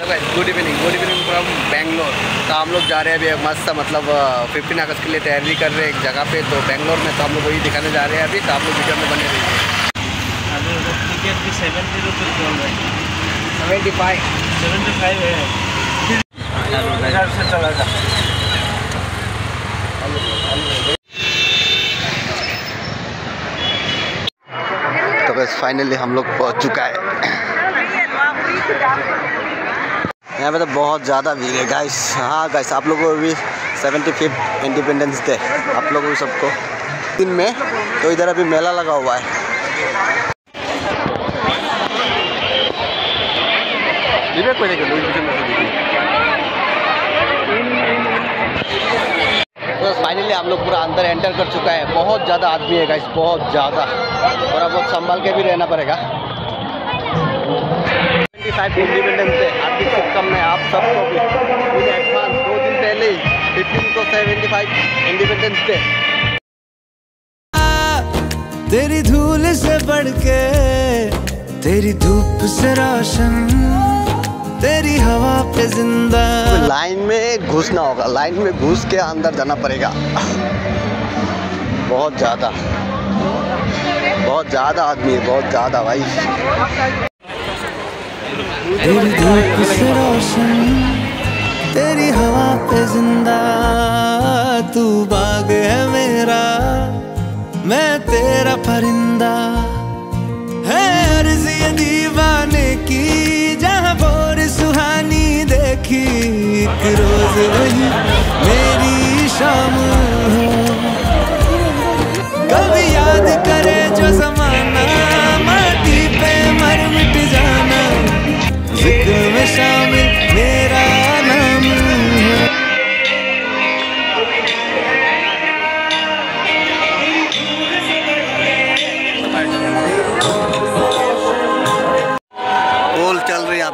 Good evening good evening from Bangalore तो हम लोग जा रहे हैं अभी मस्त मतलब फिफ्टीन अगस्त के लिए तैयारी कर रहे हैं एक जगह पे। तो बैंगलोर में तो हम लोग वही दिखाने जा रहे हैं अभी। तो आप लोग वीडियो में बने रहिए। हैं। है। तो बस फाइनली हम लोग पहुँच चुका है। यहाँ पे तो बहुत ज़्यादा भीड़ है। गाइस हाँ गाइस आप लोगों को भी सेवेंटी फिफ्थ इंडिपेंडेंस डे आप लोगों सबको। दिन में तो इधर अभी मेला लगा हुआ है। तो फाइनली हम लोग पूरा अंदर एंटर कर चुका है। बहुत ज़्यादा आदमी है गाइस बहुत ज़्यादा। और अब संभाल के भी रहना पड़ेगा। इंडिपेंडेंस डे हार्दिक शुभकामनाएँ आप सबको भी इन एडवांस दो दिन पहले ही फिफ्टीन को सेवेंटी फाइव इंडिपेंडेंस डे तेरी धूल से बढ़ के तेरी धूप से रोशन तेरी हवा पे ज़िंदा लाइन में घुसना होगा लाइन में घुस के अंदर जाना पड़ेगा बहुत ज़्यादा बहुत ज़्यादा आदमी है बहुत ज़्यादा भाई तेरी धूप से रोशन तेरी हवा पे ज़िंदा। तू बाग है मेरा मैं तेरा परिंदा। है अर्जी दीवाने की जहाँ बोर सुहानी देखी एक रोज वही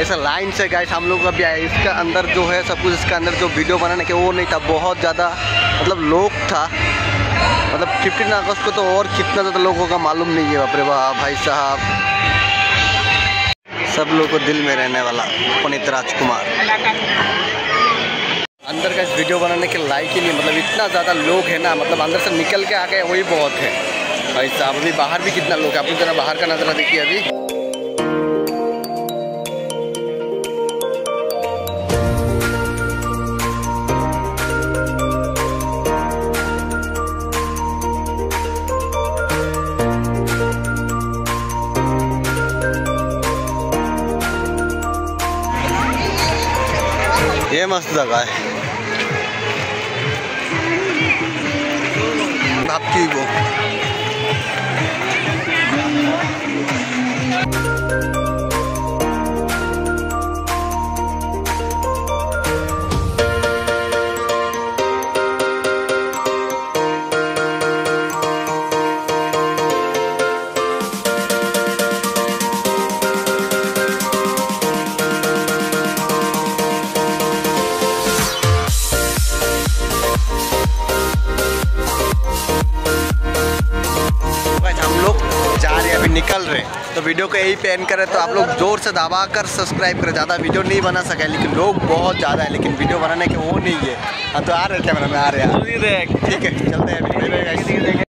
ऐसा लाइन से गाइस हम लोग अभी आए, इसका अंदर जो है, सब कुछ इसका अंदर जो वीडियो बनाने के, वो नहीं था, बहुत ज़्यादा मतलब लोग था। मतलब फिफ्टीन अगस्त को तो और कितना ज़्यादा लोगों का मालूम नहीं है, बाप रे वाह भाई साहब। सब लोग को दिल में रहने वाला पुनीत राजकुमार। अंदर का इस वीडियो बनाने के लायक ही नहीं मतलब इतना ज़्यादा लोग है ना मतलब अंदर से निकल के आ गए, वही बहुत है। भाई साहब, अभी बाहर भी कितना लोग है अपनी जरा बाहर का नज़ारा देखिए अभी। ये मस्त जगह है। आपकी वो। निकल रहे हैं। तो वीडियो को यही पेन एंड करें। तो आप लोग ज़ोर से दबा कर सब्सक्राइब करें। ज़्यादा वीडियो नहीं बना सके लेकिन लोग बहुत ज़्यादा है लेकिन वीडियो बनाने के वो नहीं है। हाँ तो आ रहे कैमरा में आ रहे हैं। ठीक है चलते हैं